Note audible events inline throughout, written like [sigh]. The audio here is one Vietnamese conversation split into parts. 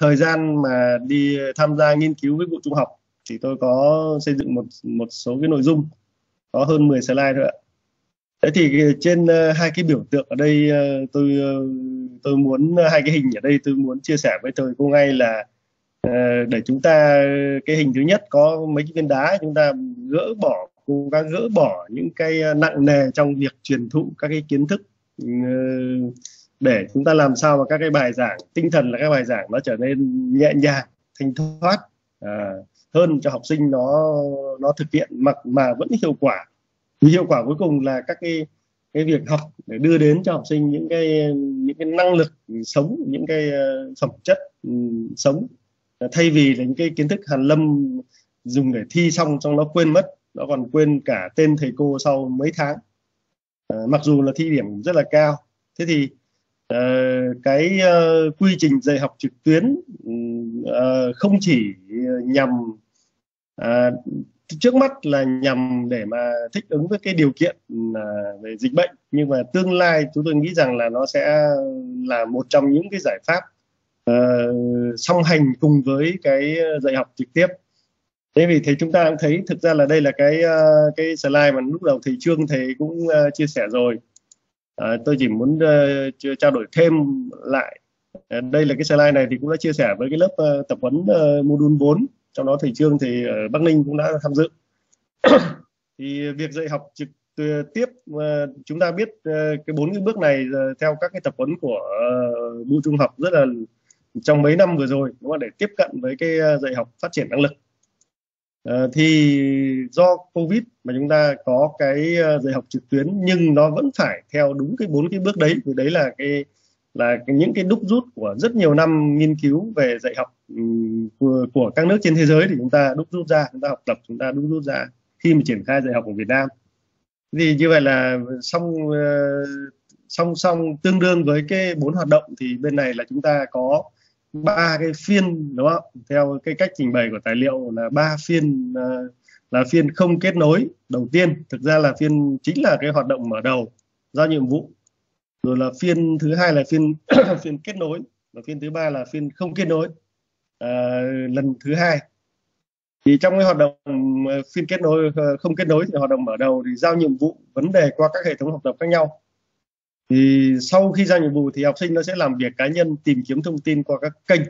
thời gian mà đi tham gia nghiên cứu với vụ trung học thì tôi có xây dựng một một số cái nội dung có hơn 10 slide thôi ạ. Thế thì trên ờ, hai cái biểu tượng ở đây ờ, tôi ờ, tôi muốn hai cái hình ở đây tôi muốn chia sẻ với thầy cô ngay là để chúng ta cái hình thứ nhất có mấy cái viên đá chúng ta gỡ bỏ cố gắng gỡ bỏ những cái nặng nề trong việc truyền thụ các cái kiến thức uh, để chúng ta làm sao mà các cái bài giảng tinh thần là các bài giảng nó trở nên nhẹ nhàng thanh thoát à, hơn cho học sinh nó nó thực hiện mặc mà vẫn hiệu quả. Thì hiệu quả cuối cùng là các cái cái việc học để đưa đến cho học sinh những cái những cái năng lực sống những cái ờ, phẩm chất ừ, sống à, thay vì là những cái kiến thức hàn lâm dùng để thi xong trong nó quên mất nó còn quên cả tên thầy cô sau mấy tháng. À, mặc dù là thi điểm rất là cao thế thì uh, Ờ, cái ờ, quy trình dạy học trực tuyến ờ, không chỉ nhằm trước mắt là nhằm để mà thích ứng với cái điều kiện về dịch bệnh nhưng mà tương lai chúng tôi nghĩ rằng là nó sẽ là một trong những cái giải pháp uh, song hành cùng với cái dạy học trực tiếp. Thế vì thế chúng ta cũng thấy thực ra là đây là cái uh, cái slide mà lúc đầu thầy trương thầy cũng uh, chia sẻ rồi. À, tôi chỉ muốn uh, trao đổi thêm lại. À, đây là cái slide này thì cũng đã chia sẻ với cái lớp uh, tập huấn uh, module 4 trong đó thầy Trương thì ở Bắc Ninh cũng đã tham dự. [coughs] Thì việc dạy học trực tiếp uh, chúng ta biết uh, cái bốn cái bước này uh, theo các cái tập huấn của uh, trung học rất là trong mấy năm vừa rồi đúng không? để tiếp cận với cái uh, dạy học phát triển năng lực. Ờ, thì do covid mà chúng ta có cái ờ, dạy học trực tuyến nhưng nó vẫn phải theo đúng cái bốn cái bước đấy thì đấy là cái là cái, những cái đúc rút của rất nhiều năm nghiên cứu về dạy học um, của, của các nước trên thế giới thì chúng ta đúc rút ra chúng ta học tập chúng ta đúc rút ra khi mà triển khai dạy học ở Việt Nam. Thì như vậy là song uh, ờ, song song tương đương với cái bốn hoạt động thì bên này là chúng ta có ba cái phiên đúng không? Theo cái cách trình bày của tài liệu là ba phiên uh, là phiên không kết nối đầu tiên. Thực ra là phiên chính là cái hoạt động mở đầu giao nhiệm vụ. Rồi là phiên thứ hai là phiên [coughs] phiên kết nối. Và phiên thứ ba là phiên không kết nối à, lần thứ hai. Thì trong cái hoạt động ờ, phiên kết nối không kết nối thì hoạt động mở đầu thì giao nhiệm vụ vấn đề qua các hệ thống học tập khác nhau thì sau khi ra nhiệm vụ thì học sinh nó sẽ làm việc cá nhân tìm kiếm thông tin qua các kênh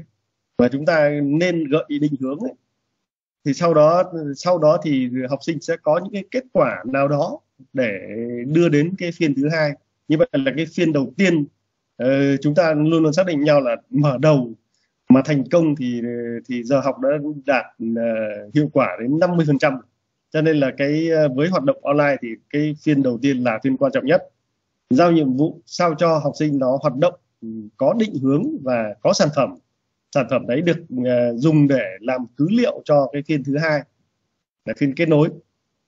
và chúng ta nên gợi ý định hướng ấy. thì sau đó sau đó thì học sinh sẽ có những cái kết quả nào đó để đưa đến cái phiên thứ hai. Như vậy là cái phiên đầu tiên ờ, chúng ta luôn luôn xác định nhau là mở đầu mà thành công thì thì giờ học đã đạt uh, hiệu quả đến 50% cho nên là cái ờ, với hoạt động online thì cái phiên đầu tiên là phiên quan trọng nhất giao nhiệm vụ sao cho học sinh nó hoạt động ừ, có định hướng và có sản phẩm. Sản phẩm đấy được uh, dùng để làm cứ liệu cho cái phiên thứ hai là phiên kết nối.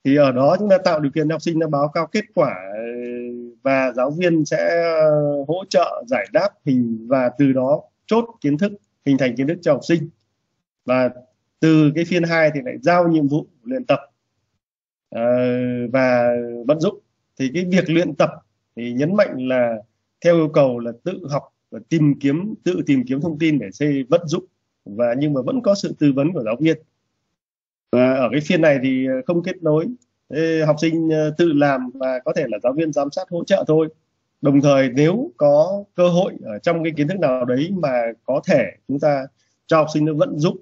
Thì ở đó chúng ta tạo điều kiện học sinh nó báo cáo kết quả ờ, và giáo viên sẽ ờ, hỗ trợ giải đáp hình và từ đó chốt kiến thức hình thành kiến thức cho học sinh. Và từ cái phiên 2 thì lại giao nhiệm vụ luyện tập uh, và vận dụng. Thì cái việc luyện tập thì nhấn mạnh là theo yêu cầu là tự học và tìm kiếm, tự tìm kiếm thông tin để xây vận dụng và nhưng mà vẫn có sự tư vấn của giáo viên. Và ở cái phiên này thì ờ, không kết nối học sinh ờ, tự làm và có thể là giáo viên giám sát hỗ trợ thôi. Đồng thời nếu có cơ hội ở trong cái kiến thức nào đấy mà có thể chúng ta cho học sinh nó vận dụng,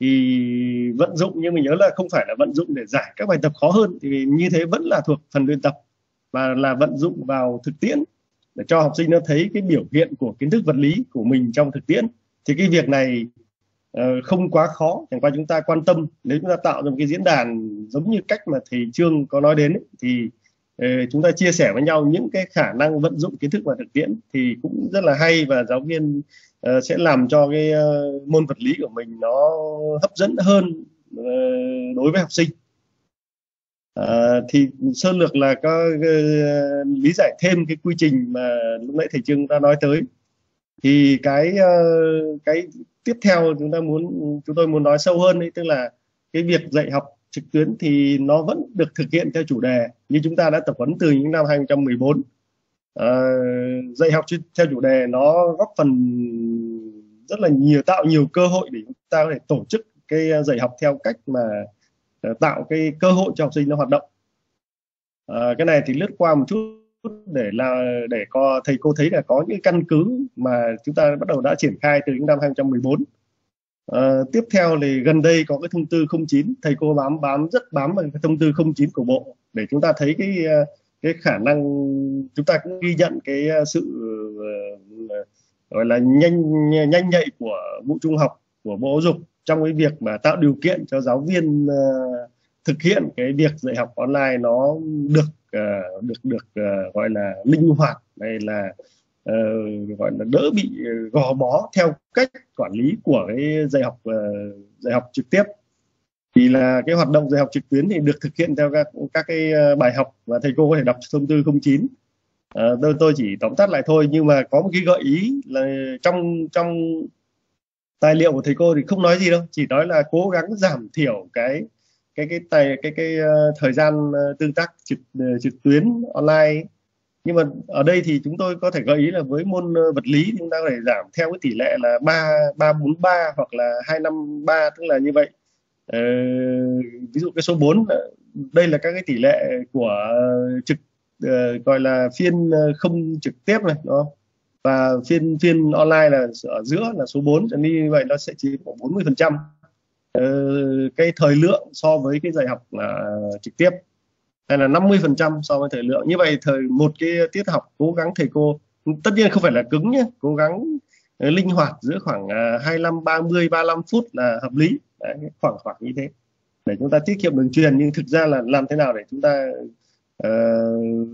thì vận dụng nhưng mình nhớ là không phải là vận dụng để giải các bài tập khó hơn, thì như thế vẫn là thuộc phần luyện tập và là vận dụng vào thực tiễn để cho học sinh nó thấy cái biểu hiện của kiến thức vật lý của mình trong thực tiễn. Thì cái việc này uh, không quá khó. Chẳng qua chúng ta quan tâm nếu chúng ta tạo ra một cái diễn đàn giống như cách mà thầy trương có nói đến ấy, thì uh, chúng ta chia sẻ với nhau những cái khả năng vận dụng kiến thức vào thực tiễn thì cũng rất là hay và giáo viên uh, sẽ làm cho cái môn vật lý của mình nó hấp dẫn hơn đối với học sinh. À, thì sơ lược là có uh, lý giải thêm cái quy trình mà lúc nãy thầy Trương đã nói tới. Thì cái uh, cái tiếp theo chúng ta muốn chúng tôi muốn nói sâu hơn ấy tức là cái việc dạy học trực tuyến thì nó vẫn được thực hiện theo chủ đề như chúng ta đã tập huấn từ những năm 2014 à, dạy học theo chủ đề nó góp phần rất là nhiều tạo nhiều cơ hội để chúng ta có thể tổ chức cái dạy học theo cách mà tạo cái cơ hội cho học sinh nó hoạt động. À, cái này thì lướt qua một chút để là để có thầy cô thấy là có những căn cứ mà chúng ta bắt đầu đã triển khai từ những năm 2014 à, tiếp theo thì gần đây có cái thông tư 09 thầy cô bám bám rất bám vào cái thông tư 09 của bộ để chúng ta thấy cái à, cái khả năng chúng ta cũng ghi nhận cái à, sự à, gọi là nhanh nhanh nhạy của vụ trung học của bộ giáo dục trong cái việc mà tạo điều kiện cho giáo viên uh, thực hiện cái việc dạy học online nó được uh, được được uh, gọi là linh hoạt hay là uh, gọi là đỡ bị gò bó theo cách quản lý của cái dạy học uh, dạy học trực tiếp. Thì là cái hoạt động dạy học trực tuyến thì được thực hiện theo các các cái bài học và thầy cô có thể đọc thông tư 09 à, tôi tôi chỉ tóm tắt lại thôi nhưng mà có một cái gợi ý là trong trong tài liệu của thầy cô thì không nói gì đâu chỉ nói là cố gắng giảm thiểu cái cái cái tài cái cái uh, thời gian uh, tương tác trực uh, trực tuyến online nhưng mà ở đây thì chúng tôi có thể gợi ý là với môn vật lý chúng ta có thể giảm theo cái tỷ lệ là ba ba bốn ba hoặc là hai năm ba tức là như vậy ờ, ví dụ cái số 4 đây là các cái tỷ lệ của trực uh, gọi là phiên không trực tiếp này đúng không? Và phiên phiên online là ở giữa là số 4 cho nên như vậy nó sẽ chỉ khoảng 40 phần trăm. Ờ, cái thời lượng so với cái dạy học là trực tiếp hay là 50 phần trăm so với thời lượng. Như vậy thời một cái tiết học cố gắng thầy cô tất nhiên không phải là cứng nhé cố gắng ờ, linh hoạt giữa khoảng 25 30 35 phút là hợp lý. Đấy, khoảng khoảng như thế. Để chúng ta tiết kiệm đường truyền nhưng thực ra là làm thế nào để chúng ta uh,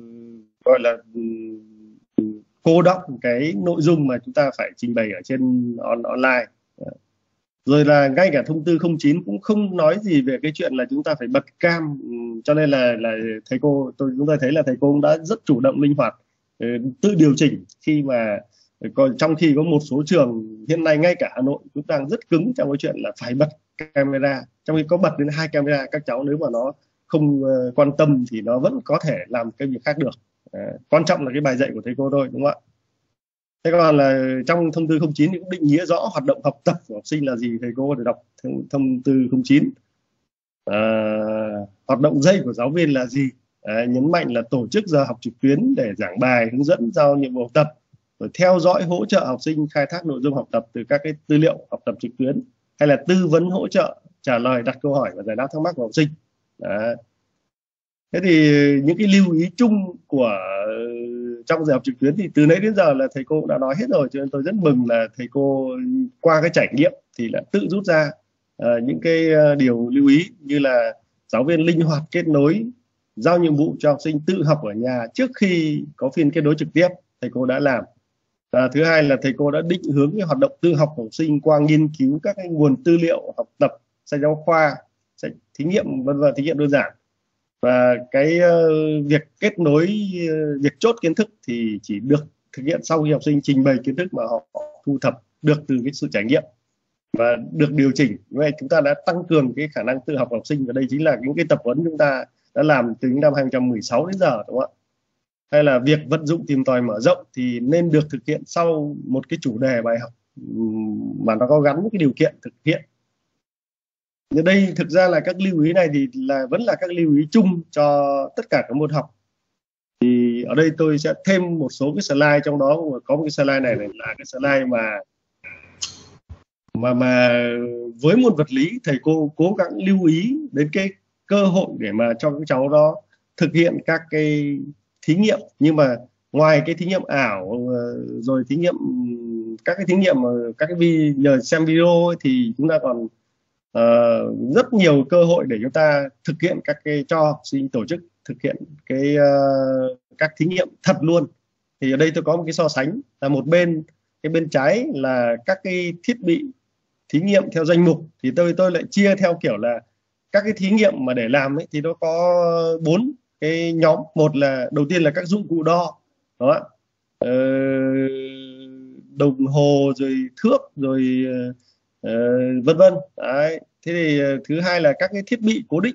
gọi là cô đọng cái nội dung mà chúng ta phải trình bày ở trên on, online. Rồi là ngay cả thông tư 09 cũng không nói gì về cái chuyện là chúng ta phải bật cam. Cho nên là là thầy cô tôi chúng ta thấy là thầy cô cũng đã rất chủ động linh hoạt ừ, tự điều chỉnh khi mà còn trong khi có một số trường hiện nay ngay cả Hà Nội cũng đang rất cứng trong cái chuyện là phải bật camera. Trong khi có bật đến hai camera các cháu nếu mà nó không ờ, quan tâm thì nó vẫn có thể làm cái việc khác được. Ờ, quan trọng là cái bài dạy của thầy cô thôi đúng không ạ? Thế còn là trong thông tư 09 thì cũng định nghĩa rõ hoạt động học tập của học sinh là gì thầy cô để đọc thông, thông tư 09 à, ờ, hoạt động dạy của giáo viên là gì? À, nhấn mạnh là tổ chức giờ học trực tuyến để giảng bài hướng dẫn giao nhiệm vụ học tập rồi theo dõi hỗ trợ học sinh khai thác nội dung học tập từ các cái tư liệu học tập trực tuyến hay là tư vấn hỗ trợ trả lời đặt câu hỏi và giải đáp thắc mắc của học sinh. Đấy thế thì những cái lưu ý chung của ờ, trong giờ học trực tuyến thì từ nãy đến giờ là thầy cô cũng đã nói hết rồi cho nên tôi rất mừng là thầy cô qua cái trải nghiệm thì đã tự rút ra uh, những cái uh, điều lưu ý như là giáo viên linh hoạt kết nối giao nhiệm vụ cho học sinh tự học ở nhà trước khi có phiên kết nối trực tiếp thầy cô đã làm. Và thứ hai là thầy cô đã định hướng cái hoạt động tự học của học sinh qua nghiên cứu các cái nguồn tư liệu học tập sách giáo khoa sách thí nghiệm vân vân thí nghiệm đơn giản và cái uh, việc kết nối uh, việc chốt kiến thức thì chỉ được thực hiện sau khi học sinh trình bày kiến thức mà họ thu thập được từ cái sự trải nghiệm và được điều chỉnh. Vậy chúng ta đã tăng cường cái khả năng tự học của học sinh và đây chính là những cái tập huấn chúng ta đã làm từ năm 2016 đến giờ đúng không ạ? Hay là việc vận dụng tìm tòi mở rộng thì nên được thực hiện sau một cái chủ đề bài học mà nó có gắn với cái điều kiện thực hiện đây thực ra là các lưu ý này thì là vẫn là các lưu ý chung cho tất cả các môn học. Thì ở đây tôi sẽ thêm một số cái slide trong đó có một cái slide này, này là cái slide mà mà mà với môn vật lý thầy cô cố gắng lưu ý đến cái cơ hội để mà cho các cháu đó thực hiện các cái thí nghiệm. Nhưng mà ngoài cái thí nghiệm ảo ờ, rồi thí nghiệm các cái thí nghiệm các cái vi nhờ xem video ấy, thì chúng ta còn uh, rất nhiều cơ hội để chúng ta thực hiện các cái cho học sinh tổ chức thực hiện cái uh, các thí nghiệm thật luôn. Thì ở đây tôi có một cái so sánh là một bên cái bên trái là các cái thiết bị thí nghiệm theo danh mục. Thì tôi tôi lại chia theo kiểu là các cái thí nghiệm mà để làm ấy thì nó có bốn cái nhóm. Một là đầu tiên là các dụng cụ đo đó ờ, đồng hồ rồi thước rồi uh, Ờ, vân vân. Đấy, thế thì ờ, thứ hai là các cái thiết bị cố định,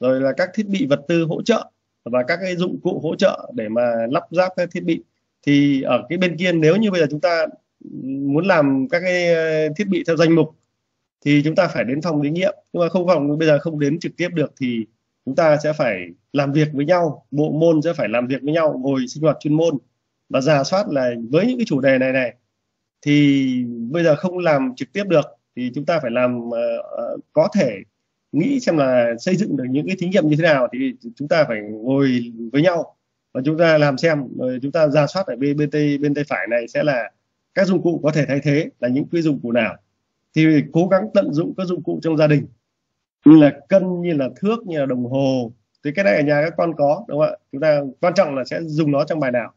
rồi là các thiết bị vật tư hỗ trợ và các cái dụng cụ hỗ trợ để mà lắp ráp các thiết bị. Thì ở cái bên kia, nếu như bây giờ chúng ta ừ, muốn làm các cái ờ, thiết bị theo danh mục thì chúng ta phải đến phòng thí nghiệm. Nhưng mà không phòng, bây giờ không đến trực tiếp được thì chúng ta sẽ phải làm việc với nhau, bộ môn sẽ phải làm việc với nhau, ngồi sinh hoạt chuyên môn và giả soát là với những cái chủ đề này này. Thì bây giờ không làm trực tiếp được thì chúng ta phải làm uh, có thể nghĩ xem là xây dựng được những cái thí nghiệm như thế nào thì chúng ta phải ngồi với nhau và chúng ta làm xem. Rồi chúng ta ra soát ở bên bên tay bên tay phải này sẽ là các dụng cụ có thể thay thế là những cái dụng cụ nào. Thì cố gắng tận dụng các dụng cụ trong gia đình như là cân như là thước như là đồng hồ. Thì cái này ở nhà các con có đúng không ạ? Chúng ta quan trọng là sẽ dùng nó trong bài nào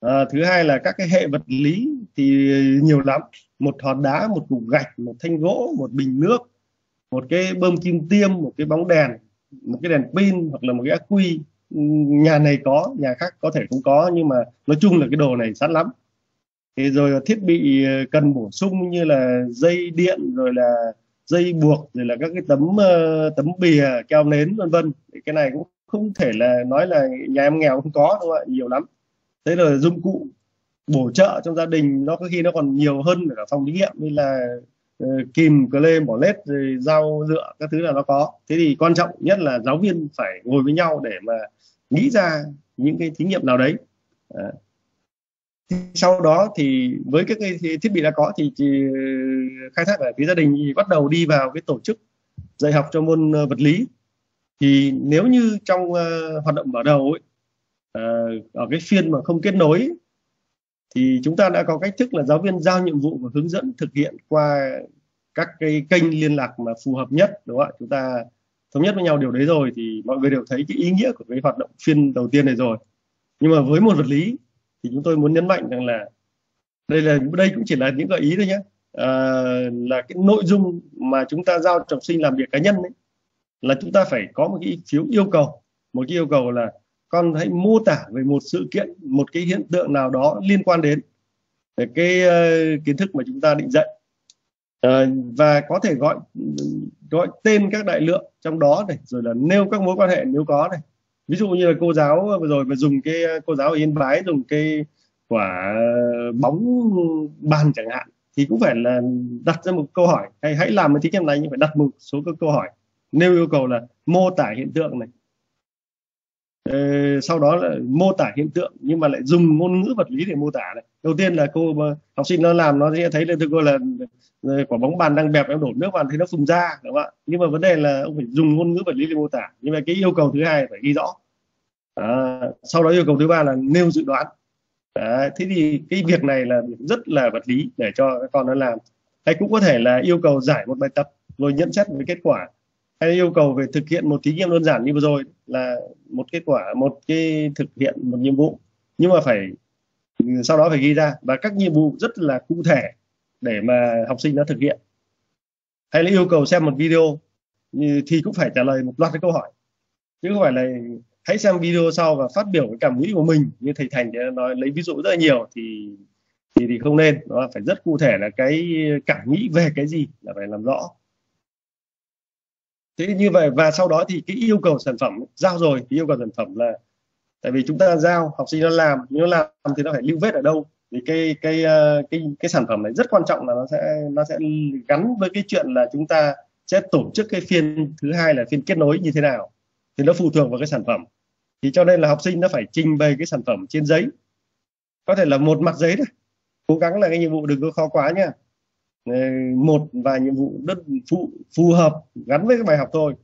à, thứ hai là các cái hệ vật lý thì nhiều lắm. Một hòn đá một cục gạch một thanh gỗ một bình nước một cái bơm kim tiêm một cái bóng đèn một cái đèn pin hoặc là một cái ắc quy. Nhà này có nhà khác có thể cũng có nhưng mà nói chung là cái đồ này sẵn lắm. Thì rồi thiết bị ờ, cần bổ sung như là dây điện rồi là dây buộc rồi là các cái tấm uh, tấm bìa keo nến vân vân. Cái này cũng không thể là nói là nhà em nghèo không có đúng không ạ nhiều lắm thế là dụng cụ bổ trợ trong gia đình nó có khi nó còn nhiều hơn cả phòng thí nghiệm như là uh, kìm cờ lê bỏ lết rồi dao dựa các thứ là nó có. Thế thì quan trọng nhất là giáo viên phải ngồi với nhau để mà nghĩ ra những cái thí nghiệm nào đấy. À. sau đó thì với các cái thiết bị đã có thì, thì ờ, khai thác ở phía gia đình thì bắt đầu đi vào cái tổ chức dạy học cho môn ờ, vật lý. Thì nếu như trong uh, hoạt động mở đầu ấy, Ờ, ở cái phiên mà không kết nối thì chúng ta đã có cách thức là giáo viên giao nhiệm vụ và hướng dẫn thực hiện qua các cái kênh liên lạc mà phù hợp nhất đúng không ạ? Chúng ta thống nhất với nhau điều đấy rồi thì mọi người đều thấy cái ý nghĩa của cái hoạt động phiên đầu tiên này rồi. Nhưng mà với một vật lý thì chúng tôi muốn nhấn mạnh rằng là đây là đây cũng chỉ là những gợi ý thôi nhé à, ờ, là cái nội dung mà chúng ta giao cho học sinh làm việc cá nhân ấy, là chúng ta phải có một cái phiếu yêu cầu. Một cái yêu cầu là con hãy mô tả về một sự kiện một cái hiện tượng nào đó liên quan đến ờ, cái uh, kiến thức mà chúng ta định dạy. Uh, và có thể gọi gọi tên các đại lượng trong đó này rồi là nêu các mối quan hệ nếu có này. Ví dụ như là cô giáo vừa rồi mà dùng cái cô giáo ở yên bái dùng cái quả bóng bàn chẳng hạn thì cũng phải là đặt ra một câu hỏi. Hay hãy làm một thí nghiệm này nhưng phải đặt một số các câu hỏi nêu yêu cầu là mô tả hiện tượng này. Ờ, sau đó là mô tả hiện tượng nhưng mà lại dùng ngôn ngữ vật lý để mô tả này đầu tiên là cô học sinh nó làm nó sẽ thấy là thưa cô là ờ, quả bóng bàn đang bẹp em đổ nước vào thì nó phùng ra đúng không ạ? Nhưng mà vấn đề là ông phải dùng ngôn ngữ vật lý để mô tả. Nhưng mà cái yêu cầu thứ hai phải ghi rõ. À, sau đó yêu cầu thứ ba là nêu dự đoán. À, thế thì cái việc này là rất là vật lý để cho các con nó làm. Hay cũng có thể là yêu cầu giải một bài tập rồi nhận xét với kết quả hay yêu cầu về thực hiện một thí nghiệm đơn giản như vừa rồi là một kết quả, một cái thực hiện một nhiệm vụ. Nhưng mà phải, sau đó phải ghi ra. Và các nhiệm vụ rất là cụ thể để mà học sinh nó thực hiện. Hay là yêu cầu xem một video thì cũng phải trả lời một loạt cái câu hỏi. Chứ không phải là hãy xem video sau và phát biểu cái cảm nghĩ của mình như thầy thành đã nói, lấy ví dụ rất là nhiều thì thì thì không nên. Nó phải rất cụ thể là cái cảm nghĩ về cái gì là phải làm rõ thế như vậy, và sau đó thì cái yêu cầu sản phẩm giao rồi thì yêu cầu sản phẩm là tại vì chúng ta giao, học sinh nó làm nhưng nó làm thì nó phải lưu vết ở đâu? Thì cái cái ờ, cái cái sản phẩm này rất quan trọng là nó sẽ nó sẽ gắn với cái chuyện là chúng ta sẽ tổ chức cái phiên thứ hai là phiên kết nối như thế nào, thì nó phụ thuộc vào cái sản phẩm. Thì cho nên là học sinh nó phải trình bày cái sản phẩm trên giấy. Có thể là một mặt giấy thôi, cố gắng là cái nhiệm vụ đừng có khó quá nha. Ờ, một vài nhiệm vụ rất phụ phù hợp gắn với cái bài học thôi.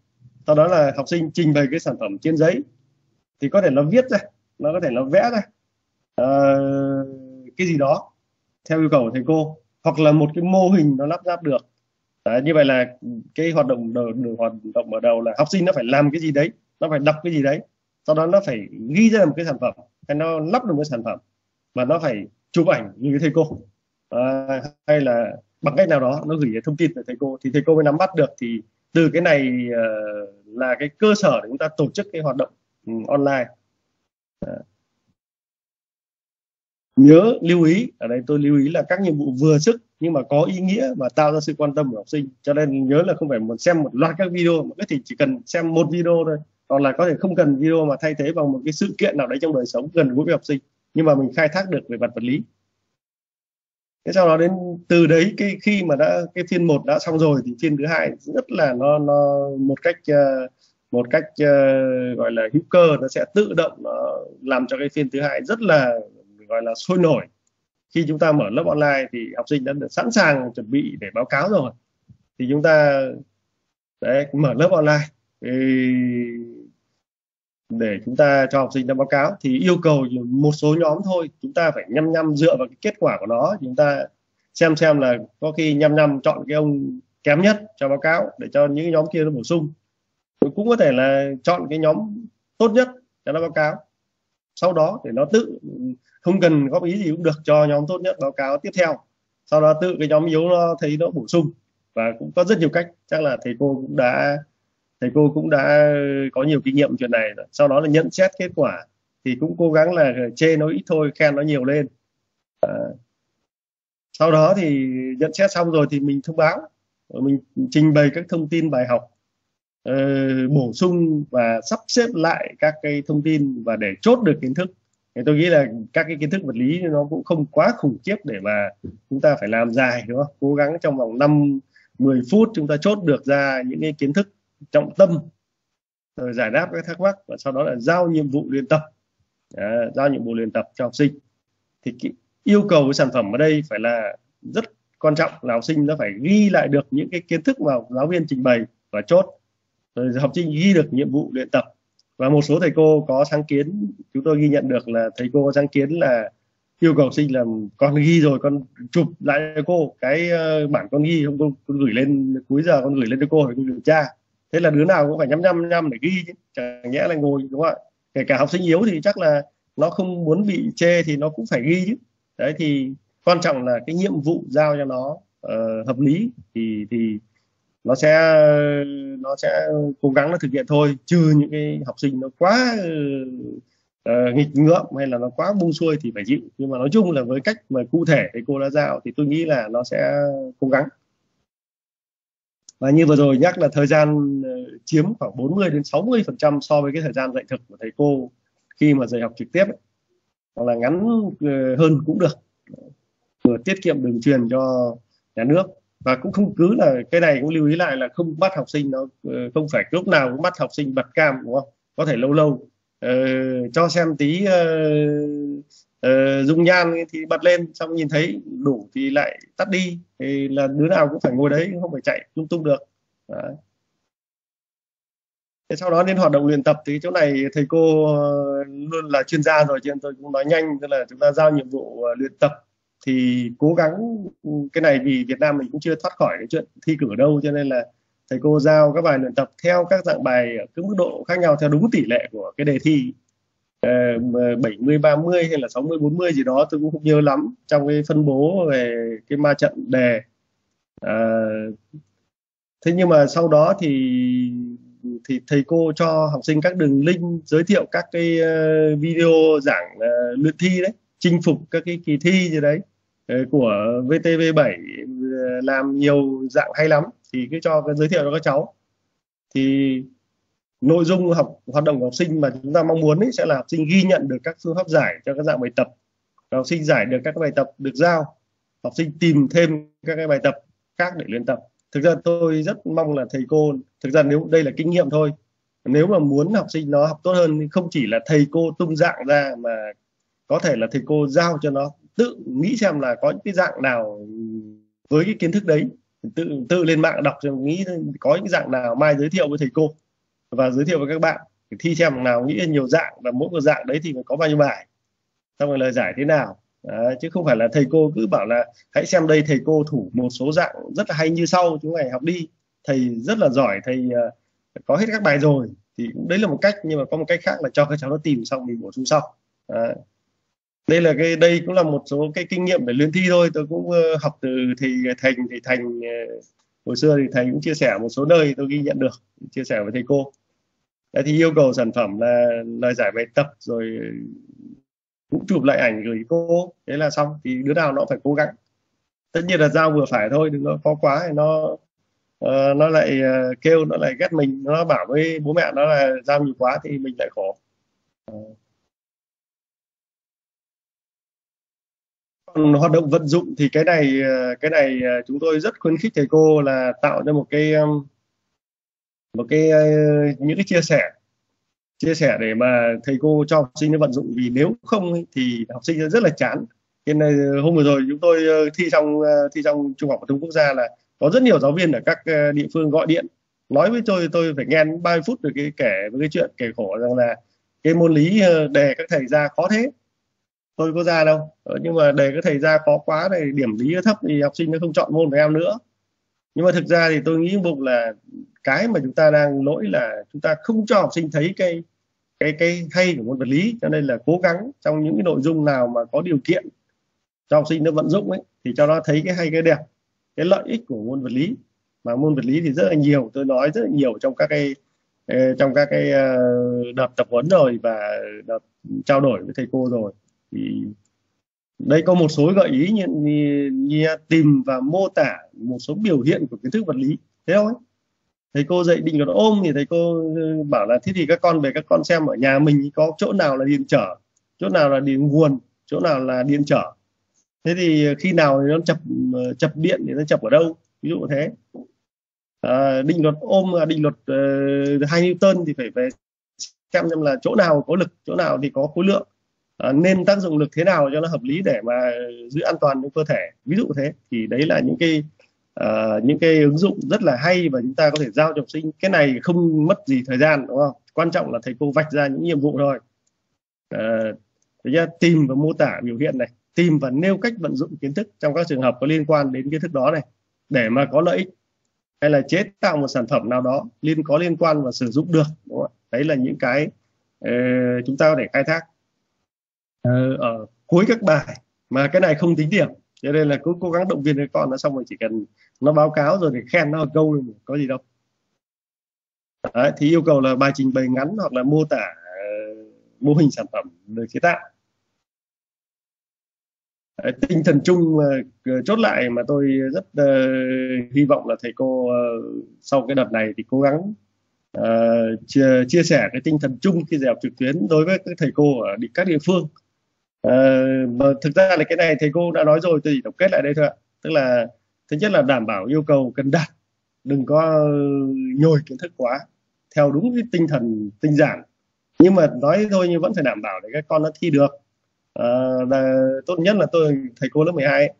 Sau đó là học sinh trình bày cái sản phẩm trên giấy. Thì có thể nó viết ra nó có thể nó vẽ ra. Uh, cái gì đó theo yêu cầu của thầy cô. Hoặc là một cái mô hình nó lắp ráp được. Đấy, như vậy là cái hoạt động đầu, hoạt động ở đầu là học sinh nó phải làm cái gì đấy nó phải đọc cái gì đấy. Sau đó nó phải ghi ra một cái sản phẩm hay nó lắp được một cái sản phẩm mà nó phải chụp ảnh như cái thầy cô. À, hay là bằng cách nào đó nó gửi thông tin về thầy cô. Thì thầy cô mới nắm bắt được thì từ cái này uh, là cái cơ sở để chúng ta tổ chức cái hoạt động um, online. À nhớ lưu ý ở đây tôi lưu ý là các nhiệm vụ vừa sức nhưng mà có ý nghĩa và tạo ra sự quan tâm của học sinh. Cho nên nhớ là không phải một xem một loạt các video mà có thể chỉ cần xem một video thôi. Còn là có thể không cần video mà thay thế bằng một cái sự kiện nào đấy trong đời sống gần gũi với học sinh. Nhưng mà mình khai thác được về mặt vật lý thế sau đó đến từ đấy cái khi mà đã cái phiên một đã xong rồi thì phiên thứ hai rất là nó nó một cách ờ, một cách ờ, gọi là hữu cơ nó sẽ tự động nó làm cho cái phiên thứ hai rất là gọi là sôi nổi. Khi chúng ta mở lớp online thì học sinh đã được sẵn sàng chuẩn bị để báo cáo rồi. Thì chúng ta đấy, mở lớp online để chúng ta cho học sinh ra báo cáo thì yêu cầu một số nhóm thôi. Chúng ta phải nhăm nhăm dựa vào cái kết quả của nó. Chúng ta xem xem là có khi nhăm nhăm chọn cái ông kém nhất cho báo cáo để cho những nhóm kia nó bổ sung. Cũng có thể là chọn cái nhóm tốt nhất cho nó báo cáo. Sau đó để nó tự không cần góp ý gì cũng được cho nhóm tốt nhất báo cáo tiếp theo. Sau đó tự cái nhóm yếu nó thấy nó bổ sung. Và cũng có rất nhiều cách. Chắc là thầy cô cũng đã thầy cô cũng đã có nhiều kinh nghiệm chuyện này rồi. sau đó là nhận xét kết quả thì cũng cố gắng là chê nó ít thôi khen nó nhiều lên. À, sau đó thì nhận xét xong rồi thì mình thông báo mình trình bày các thông tin bài học uh, bổ sung và sắp xếp lại các cái thông tin và để chốt được kiến thức. Thì tôi nghĩ là các cái kiến thức vật lý nó cũng không quá khủng khiếp để mà chúng ta phải làm dài đúng không? Cố gắng trong vòng 5 10 phút chúng ta chốt được ra những cái kiến thức trọng tâm rồi giải đáp các thắc mắc và sau đó là giao nhiệm vụ luyện tập. À, giao nhiệm vụ luyện tập cho học sinh. Thì cái yêu cầu của sản phẩm ở đây phải là rất quan trọng là học sinh nó phải ghi lại được những cái kiến thức mà giáo viên trình bày và chốt. Rồi học sinh ghi được nhiệm vụ luyện tập. Và một số thầy cô có sáng kiến chúng tôi ghi nhận được là thầy cô có sáng kiến là yêu cầu học sinh là con ghi rồi con chụp lại cho cô cái ờ, bản con ghi không con, con gửi lên cuối giờ con gửi lên cho cô để con kiểm tra thế là đứa nào cũng phải nhăm nhăm nhăm để ghi chứ chẳng nhẽ là ngồi đúng không ạ? Kể cả học sinh yếu thì chắc là nó không muốn bị chê thì nó cũng phải ghi chứ. Đấy thì quan trọng là cái nhiệm vụ giao cho nó uh, hợp lý thì thì nó sẽ nó sẽ cố gắng nó thực hiện thôi trừ những cái học sinh nó quá uh, nghịch ngợm hay là nó quá buông xuôi thì phải chịu. Nhưng mà nói chung là với cách mà cụ thể thầy cô đã giao thì tôi nghĩ là nó sẽ cố gắng và như vừa rồi nhắc là thời gian ờ, chiếm khoảng 40 đến 60 phần trăm so với cái thời gian dạy thực của thầy cô khi mà dạy học trực tiếp ấy. hoặc là ngắn ờ, hơn cũng được. Vừa tiết kiệm đường truyền cho nhà nước. Và cũng không cứ là cái này cũng lưu ý lại là không bắt học sinh nó ờ, không phải lúc nào cũng bắt học sinh bật cam đúng không? Có thể lâu lâu uh, cho xem tí uh, Ờ, uh, dung nhan thì bật lên xong nhìn thấy đủ thì lại tắt đi. Thì là đứa nào cũng phải ngồi đấy không phải chạy lung tung được. Đấy. Thế sau đó đến hoạt động luyện tập thì chỗ này thầy cô ờ, luôn là chuyên gia rồi cho nên tôi cũng nói nhanh tức là chúng ta giao nhiệm vụ ờ, luyện tập. Thì cố gắng ừ, cái này vì Việt Nam mình cũng chưa thoát khỏi cái chuyện thi cử đâu cho nên là thầy cô giao các bài luyện tập theo các dạng bài ở các mức độ khác nhau theo đúng tỷ lệ của cái đề thi. Ờ, 70 30 hay là 60 40 gì đó tôi cũng không nhớ lắm. Trong cái phân bố về cái ma trận đề. À, thế nhưng mà sau đó thì thì thầy cô cho học sinh các đường link giới thiệu các cái uh, video giảng uh, luyện thi đấy chinh phục các cái kỳ thi gì đấy uh, của VTV7 làm nhiều dạng hay lắm. Thì cứ cho cái giới thiệu cho các cháu. Thì nội dung học, hoạt động của học sinh mà chúng ta mong muốn ấy sẽ là học sinh ghi nhận được các phương pháp giải cho các dạng bài tập. Học sinh giải được các bài tập được giao. Học sinh tìm thêm các cái bài tập khác để luyện tập. Thực ra tôi rất mong là thầy cô, thực ra nếu, đây là kinh nghiệm thôi. Nếu mà muốn học sinh nó học tốt hơn thì không chỉ là thầy cô tung dạng ra mà có thể là thầy cô giao cho nó. Tự nghĩ xem là có những cái dạng nào với cái kiến thức đấy. Tự tự lên mạng đọc rồi nghĩ có những dạng nào mai giới thiệu với thầy cô và giới thiệu với các bạn thì thi xem nào nghĩ nhiều dạng và mỗi một dạng đấy thì có bao nhiêu bài. Xong rồi lời giải thế nào. Đấy, chứ không phải là thầy cô cứ bảo là hãy xem đây thầy cô thủ một số dạng rất là hay như sau chúng mày học đi. Thầy rất là giỏi thầy uh, có hết các bài rồi thì cũng đấy là một cách nhưng mà có một cách khác là cho các cháu nó tìm xong mình bổ sung sau. Đấy. đây là cái đây cũng là một số cái kinh nghiệm để luyện thi thôi. Tôi cũng uh, học từ thầy thành thầy thành uh, hồi xưa thì thầy cũng chia sẻ một số nơi tôi ghi nhận được chia sẻ với thầy cô. Đấy thì yêu cầu sản phẩm là lời giải bài tập rồi cũng chụp lại ảnh gửi cô. Thế là xong thì đứa nào nó phải cố gắng. Tất nhiên là giao vừa phải thôi đừng có khó quá thì nó uh, nó lại uh, kêu nó lại ghét mình nó bảo với bố mẹ nó là giao nhiều quá thì mình lại khổ. Uh. Hoạt động vận dụng thì cái này ờ, cái này ờ, chúng tôi rất khuyến khích thầy cô là tạo ra một cái một cái ờ, những cái chia sẻ chia sẻ để mà thầy cô cho học sinh nó vận dụng. Vì nếu không thì học sinh rất là chán. Nên hôm vừa rồi chúng tôi thi xong thi xong trung học phổ thông quốc gia là có rất nhiều giáo viên ở các địa phương gọi điện, nói với tôi tôi phải nghe 30 phút được cái kể với cái chuyện, kể khổ rằng là cái môn lý đề các thầy ra khó thế tôi có ra đâu. Ờ, nhưng mà để các thầy ra khó quá này, điểm lý thấp thì học sinh nó không chọn môn của em nữa. Nhưng mà thực ra thì tôi nghĩ bụng là cái mà chúng ta đang lỗi là chúng ta không cho học sinh thấy cái cái cái hay của môn vật lý. Cho nên là cố gắng trong những cái nội dung nào mà có điều kiện cho học sinh nó vận dụng ấy, thì cho nó thấy cái hay, cái đẹp, cái lợi ích của môn vật lý. Mà môn vật lý thì rất là nhiều. Tôi nói rất là nhiều trong các cái ờ, trong các cái ờ, đợt tập huấn rồi và đợt trao đổi với thầy cô rồi thì đây có một số gợi ý như, như, như tìm và mô tả một số biểu hiện của kiến thức vật lý. Thế thôi. Thầy cô dạy định luật ôm thì thầy cô ừ, bảo là thế thì các con về các con xem ở nhà mình có chỗ nào là điện trở chỗ nào là điện nguồn chỗ nào là điện trở. Thế thì khi nào thì nó chập ờ, chập điện thì nó chập ở đâu? Ví dụ thế. À, định luật ôm là định luật ờ, uh, hai Newton thì phải về xem xem là chỗ nào có lực chỗ nào thì có khối lượng à, nên tác dụng lực thế nào cho nó hợp lý để mà giữ an toàn cho cơ thể? Ví dụ thế thì đấy là những cái uh, những cái ứng dụng rất là hay và chúng ta có thể giao cho học sinh. Cái này không mất gì thời gian đúng không? Quan trọng là thầy cô vạch ra những nhiệm vụ thôi. Uh, tìm và mô tả biểu hiện này. Tìm và nêu cách vận dụng kiến thức trong các trường hợp có liên quan đến kiến thức đó này để mà có lợi ích. Hay là chế tạo một sản phẩm nào đó liên có liên quan và sử dụng được đúng không? đấy là những cái uh, chúng ta có thể khai thác. Ờ, ở cuối các bài mà cái này không tính điểm. Cho nên là cứ cố gắng động viên với con nó xong rồi chỉ cần nó báo cáo rồi thì khen nó câu luôn có gì đâu. Đấy, thì yêu cầu là bài trình bày ngắn hoặc là mô tả uh, mô hình sản phẩm được chế tạo. Đấy, tinh thần chung uh, chốt lại mà tôi rất uh, hy vọng là thầy cô uh, sau cái đợt này thì cố gắng uh, chia, chia sẻ cái tinh thần chung khi dạy học trực tuyến đối với các thầy cô ở các địa phương. Ờ, mà thực ra là cái này thầy cô đã nói rồi tôi chỉ tổng kết lại đây thôi ạ. Tức là thứ nhất là đảm bảo yêu cầu cần đạt đừng có nhồi kiến thức quá theo đúng cái tinh thần tinh giản. Nhưng mà nói thôi nhưng vẫn phải đảm bảo để các con nó thi được. Ờ, à, là tốt nhất là tôi thầy cô lớp 12 ấy,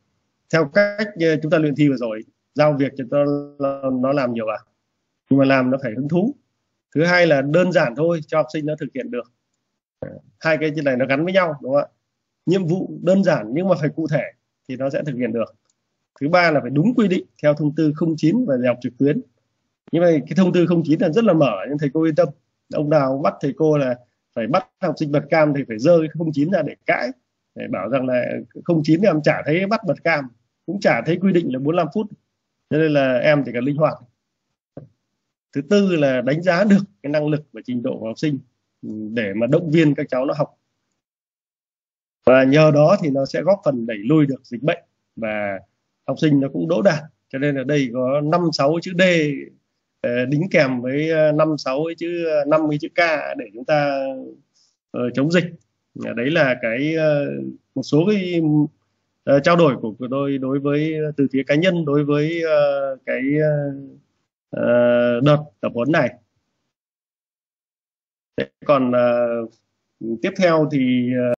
theo cách chúng ta luyện thi vừa rồi giao việc cho nó nó làm nhiều à. Nhưng mà làm nó phải hứng thú. Thứ hai là đơn giản thôi cho học sinh nó thực hiện được. Ờ, hai cái này nó gắn với nhau đúng không ạ? Nhiệm vụ đơn giản nhưng mà phải cụ thể thì nó sẽ thực hiện được. Thứ ba là phải đúng quy định theo thông tư 09 và dạy học trực tuyến. Nhưng mà cái thông tư 09 là rất là mở, nhưng thầy cô yên tâm. Ông nào bắt thầy cô là phải bắt học sinh bật cam thì phải dơ cái 09 ra để cãi, để bảo rằng là 09 em chả thấy bắt bật cam, cũng chả thấy quy định là 45 phút. Cho nên là em chỉ cần linh hoạt. Thứ tư là đánh giá được cái năng lực và trình độ của học sinh ừ, để mà động viên các cháu nó học và nhờ đó thì nó sẽ góp phần đẩy lùi được dịch bệnh và học sinh nó cũng đỗ đạt. Cho nên là đây có năm, sáu chữ D ờ, đính kèm với ờ, năm, sáu chữ ờ, năm cái chữ K để chúng ta chống dịch. Đấy là cái một số cái trao đổi của tôi đối với từ phía cá nhân đối với cái đợt tập huấn này. Còn tiếp theo thì